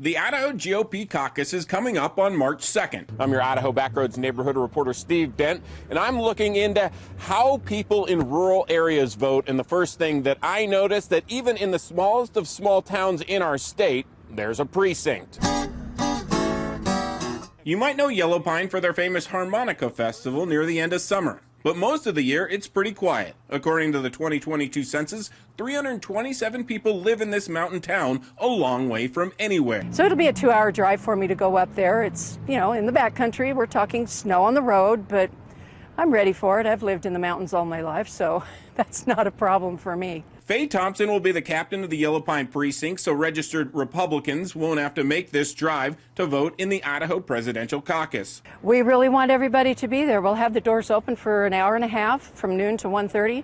The Idaho GOP caucus is coming up on March 2nd. I'm your Idaho Backroads neighborhood reporter Steve Dent, and I'm looking into how people in rural areas vote. And the first thing that I noticed that even in the smallest of small towns in our state, there's a precinct. You might know Yellow Pine for their famous Harmonica Festival near the end of summer. But most of the year, it's pretty quiet. According to the 2022 census, 327 people live in this mountain town, a long way from anywhere. So it'll be a two hour drive for me to go up there. It's, you know, in the backcountry. We're talking snow on the road, but I'm ready for it. I've lived in the mountains all my life, so that's not a problem for me. Faye Thompson will be the captain of the Yellow Pine precinct, so registered Republicans won't have to make this drive to vote in the Idaho presidential caucus. We really want everybody to be there. We'll have the doors open for an hour and a half from noon to 1:30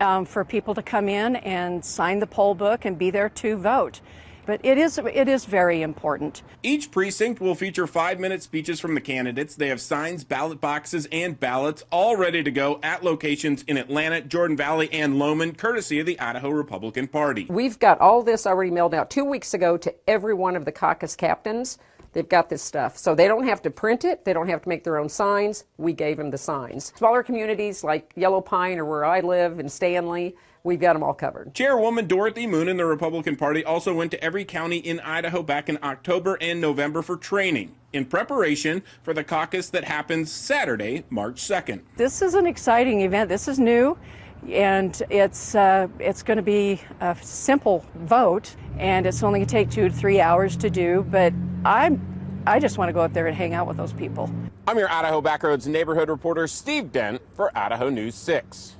um, for people to come in and sign the poll book and be there to vote but it is it is very important. Each precinct will feature 5-minute speeches from the candidates. They have signs, ballot boxes, and ballots all ready to go at locations in Atlanta, Jordan Valley, and Lowman, courtesy of the Idaho Republican Party. We've got all this already mailed out 2 weeks ago to every one of the caucus captains. They've got this stuff. So they don't have to print it. They don't have to make their own signs. We gave them the signs. Smaller communities like Yellow Pine or where I live in Stanley, we've got them all covered. Chairwoman Dorothy Moon and the Republican Party also went to every county in Idaho back in October and November for training in preparation for the caucus that happens Saturday, March 2nd. This is an exciting event. This is new and it's uh, it's going to be a simple vote, and it's only going to take two to three hours to do. But I'm I just want to go up there and hang out with those people. I'm your Idaho Backroads neighborhood reporter Steve Dent for Idaho News 6.